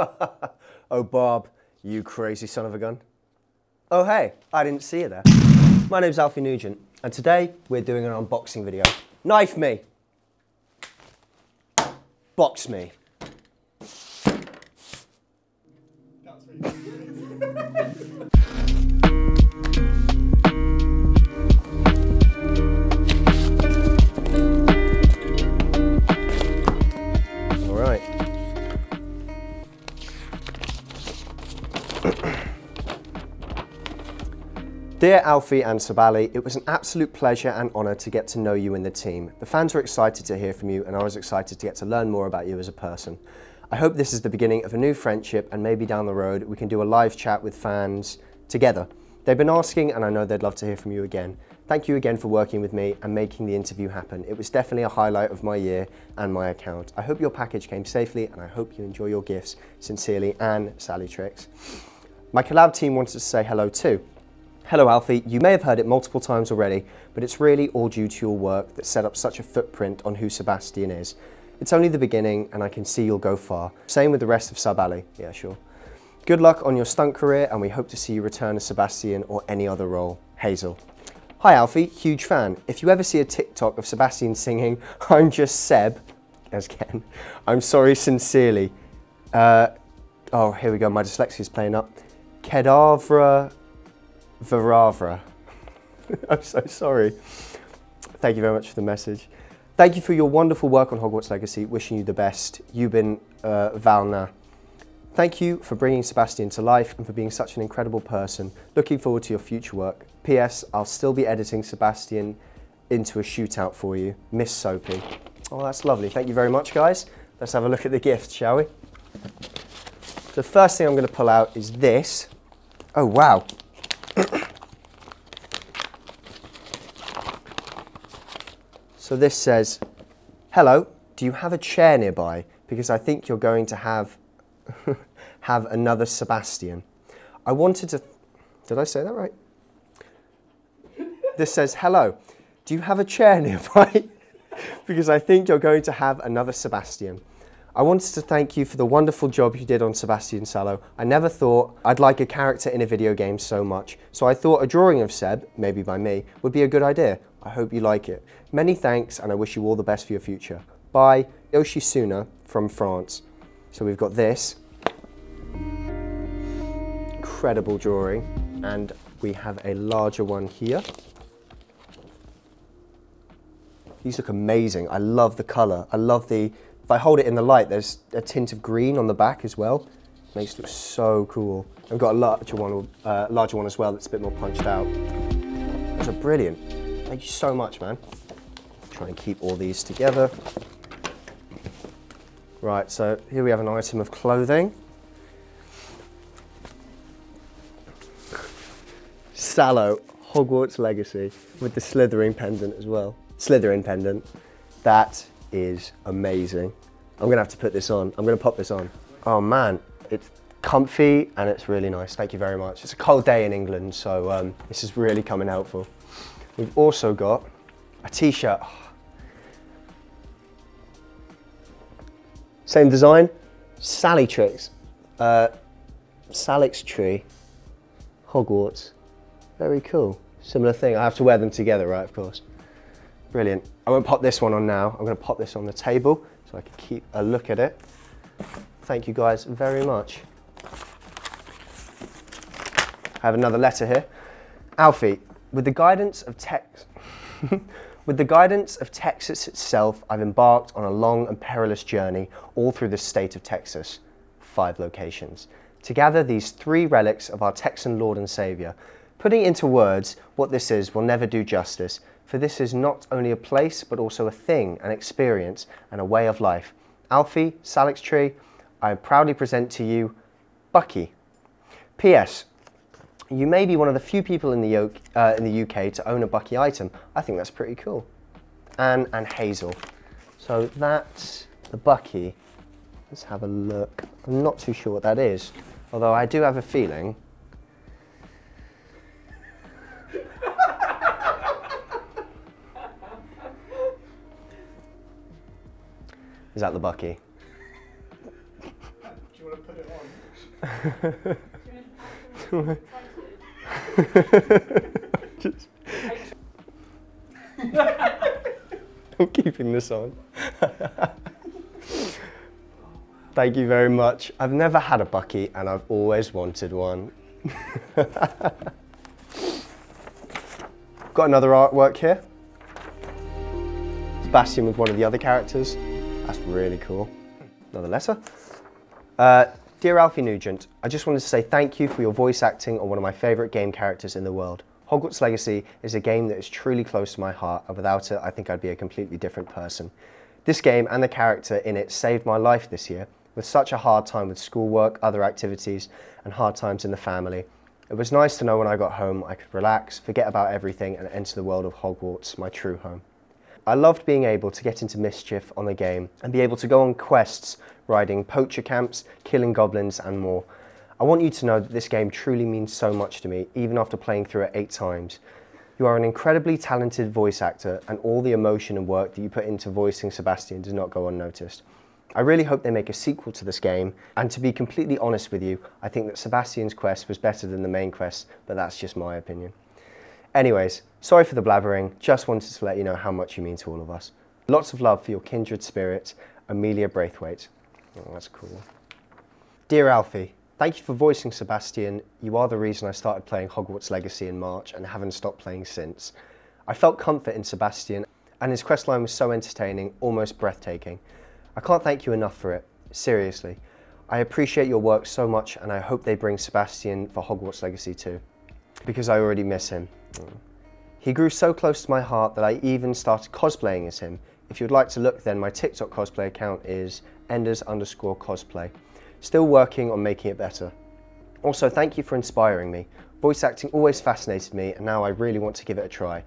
oh, Bob, you crazy son of a gun. Oh, hey, I didn't see you there. My name's Alfie Nugent, and today we're doing an unboxing video. Knife me. Box me. Dear Alfie and SubAlley, it was an absolute pleasure and honour to get to know you and the team. The fans were excited to hear from you and I was excited to get to learn more about you as a person. I hope this is the beginning of a new friendship and maybe down the road we can do a live chat with fans together. They've been asking and I know they'd love to hear from you again. Thank you again for working with me and making the interview happen. It was definitely a highlight of my year and my account. I hope your package came safely and I hope you enjoy your gifts. Sincerely, Anne Sally Tricks. My collab team wanted to say hello too. Hello Alfie, you may have heard it multiple times already, but it's really all due to your work that set up such a footprint on who Sebastian is. It's only the beginning and I can see you'll go far. Same with the rest of SubAlley. yeah sure. Good luck on your stunt career and we hope to see you return as Sebastian or any other role. Hazel. Hi Alfie, huge fan. If you ever see a TikTok of Sebastian singing, I'm just Seb, as Ken, I'm sorry sincerely. Uh, oh, here we go, my dyslexia is playing up. Kedavra Varavra. I'm so sorry. Thank you very much for the message. Thank you for your wonderful work on Hogwarts Legacy. Wishing you the best. Yubin uh, Valna. Thank you for bringing Sebastian to life and for being such an incredible person. Looking forward to your future work. P.S. I'll still be editing Sebastian into a shootout for you. Miss Soapy. Oh, that's lovely. Thank you very much, guys. Let's have a look at the gift, shall we? The first thing I'm going to pull out is this. Oh, wow. So this says, hello, do you have a chair nearby? Because I think you're going to have, have another Sebastian. I wanted to, did I say that right? this says, hello, do you have a chair nearby? because I think you're going to have another Sebastian. I wanted to thank you for the wonderful job you did on Sebastian Sallow. I never thought I'd like a character in a video game so much, so I thought a drawing of Seb, maybe by me, would be a good idea. I hope you like it. Many thanks and I wish you all the best for your future. Bye, Yoshitsuna from France. So we've got this. Incredible drawing. And we have a larger one here. These look amazing. I love the color. I love the, if I hold it in the light, there's a tint of green on the back as well. Makes it look so cool. I've got a larger one, uh, larger one as well that's a bit more punched out. Those are brilliant. Thank you so much, man. Try and keep all these together. Right, so here we have an item of clothing. Sallow, Hogwarts Legacy, with the Slytherin pendant as well. Slytherin pendant. That is amazing. I'm gonna have to put this on. I'm gonna pop this on. Oh man, it's comfy and it's really nice. Thank you very much. It's a cold day in England, so um, this is really coming helpful. We've also got a t-shirt. Same design, Sally Tricks, uh, Salix Tree, Hogwarts. Very cool. Similar thing. I have to wear them together, right? Of course. Brilliant. I won't pop this one on now. I'm going to pop this on the table so I can keep a look at it. Thank you guys very much. I have another letter here. Alfie, with the guidance of Tex with the guidance of Texas itself, I've embarked on a long and perilous journey all through the state of Texas, five locations, to gather these three relics of our Texan Lord and Savior. Putting into words what this is will never do justice, for this is not only a place, but also a thing, an experience, and a way of life. Alfie, Salix Tree, I proudly present to you Buc-ee. P.S. You may be one of the few people in the, uh, in the UK to own a Buc-ee item. I think that's pretty cool. Anne and Hazel. So that's the Buc-ee. Let's have a look. I'm not too sure what that is, although I do have a feeling Is that the Buc-ee? Do you want put it on. Just- I'm keeping this on. Thank you very much. I've never had a Buc-ee and I've always wanted one. Got another artwork here. Sebastian with one of the other characters. That's really cool. Another letter. Uh, Dear Alfie Nugent, I just wanted to say thank you for your voice acting on one of my favourite game characters in the world. Hogwarts Legacy is a game that is truly close to my heart, and without it, I think I'd be a completely different person. This game and the character in it saved my life this year, with such a hard time with schoolwork, other activities, and hard times in the family. It was nice to know when I got home I could relax, forget about everything, and enter the world of Hogwarts, my true home. I loved being able to get into mischief on the game and be able to go on quests, riding poacher camps, killing goblins, and more. I want you to know that this game truly means so much to me, even after playing through it eight times. You are an incredibly talented voice actor, and all the emotion and work that you put into voicing Sebastian does not go unnoticed. I really hope they make a sequel to this game, and to be completely honest with you, I think that Sebastian's quest was better than the main quest, but that's just my opinion. Anyways, sorry for the blabbering, just wanted to let you know how much you mean to all of us. Lots of love for your kindred spirit, Amelia Braithwaite. Oh, that's cool. Dear Alfie, thank you for voicing Sebastian. You are the reason I started playing Hogwarts Legacy in March and haven't stopped playing since. I felt comfort in Sebastian, and his questline was so entertaining, almost breathtaking. I can't thank you enough for it, seriously. I appreciate your work so much, and I hope they bring Sebastian for Hogwarts Legacy too, because I already miss him. He grew so close to my heart that I even started cosplaying as him. If you'd like to look then, my TikTok cosplay account is enders underscore cosplay. Still working on making it better. Also, thank you for inspiring me. Voice acting always fascinated me and now I really want to give it a try.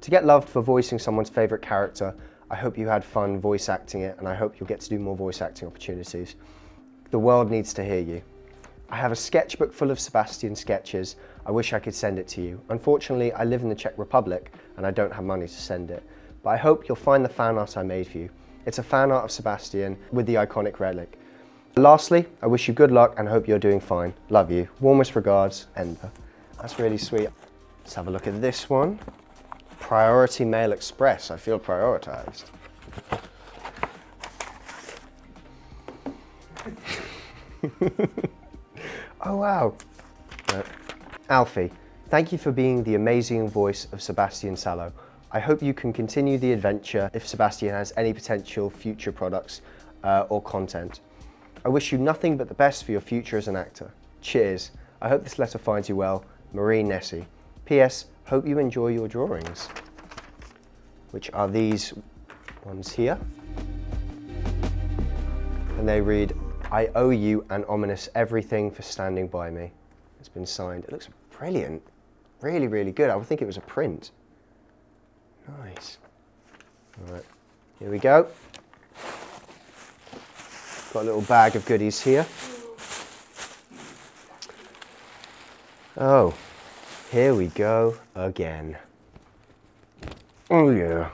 To get loved for voicing someone's favourite character, I hope you had fun voice acting it and I hope you'll get to do more voice acting opportunities. The world needs to hear you. I have a sketchbook full of Sebastian sketches. I wish I could send it to you. Unfortunately, I live in the Czech Republic and I don't have money to send it. But I hope you'll find the fan art I made for you. It's a fan art of Sebastian with the iconic relic. Lastly, I wish you good luck and hope you're doing fine. Love you. Warmest regards, Ender. That's really sweet. Let's have a look at this one. Priority Mail Express. I feel prioritized. oh wow. Right. Alfie, thank you for being the amazing voice of Sebastian Sallow. I hope you can continue the adventure if Sebastian has any potential future products uh, or content. I wish you nothing but the best for your future as an actor. Cheers. I hope this letter finds you well. Marie Nessie. P.S. Hope you enjoy your drawings, which are these ones here. And they read, I owe you an ominous everything for standing by me. It's been signed. It looks brilliant. Really, really good. I would think it was a print. Nice. All right, here we go. Got a little bag of goodies here. Oh, here we go again. Oh yeah.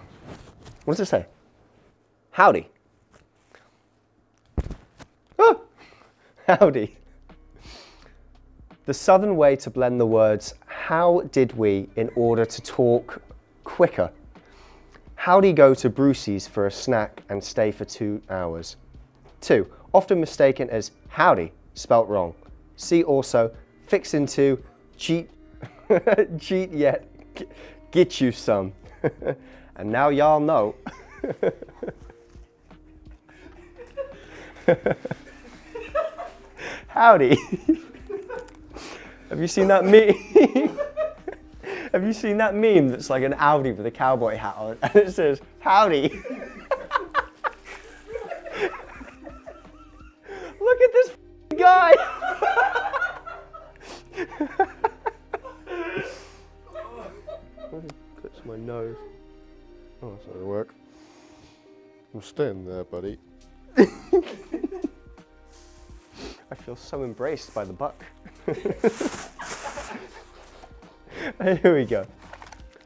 What does it say? Howdy. Howdy. The southern way to blend the words, how did we, in order to talk quicker? Howdy go to Buc-ee's for a snack and stay for two hours? Two, often mistaken as howdy, spelt wrong. See also, fix into cheat, cheat yet, get you some. and now y'all know. Howdy. Have you seen that meme? Have you seen that meme that's like an Audi with a cowboy hat on and it says, howdy. Look at this guy. Clips my nose. Oh, that's not gonna work. I'm staying there, buddy. I feel so embraced by the buck. Here we go.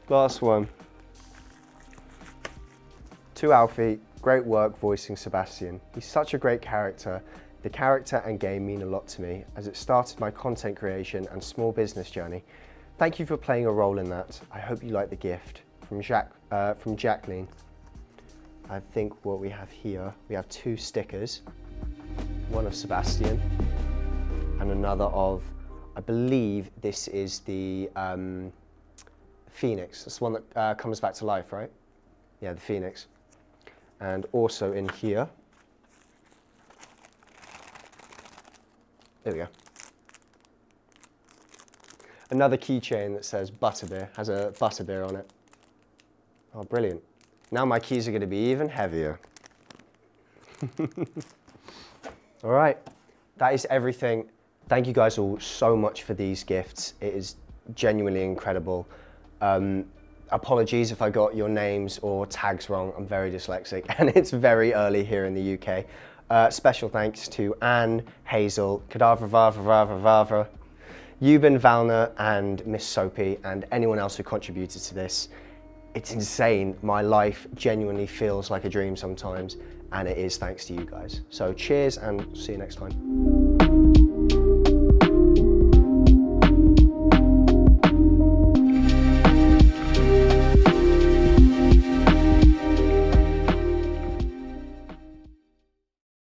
Last one. To Alfie, great work voicing Sebastian. He's such a great character The character and game mean a lot to me as it started my content creation and small business journey. Thank you for playing a role in that. I hope you like the gift. From, Jack, uh, from Jacqueline. I think what we have here, we have two stickers. One of Sebastian and another of, I believe this is the um, Phoenix. That's the one that uh, comes back to life, right? Yeah, the Phoenix. And also in here, there we go. Another keychain that says Butterbeer, has a Butterbeer on it. Oh, brilliant. Now my keys are going to be even heavier. all right, that is everything. Thank you guys all so much for these gifts. It is genuinely incredible. Um, apologies if I got your names or tags wrong. I'm very dyslexic and it's very early here in the UK. Uh, special thanks to Anne, Hazel, Kadavra Vavra Vavra Vavra, Euban Valner and Miss Soapy and anyone else who contributed to this it's insane. My life genuinely feels like a dream sometimes, and it is thanks to you guys. So cheers and see you next time.